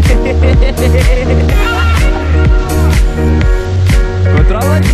Good rolling.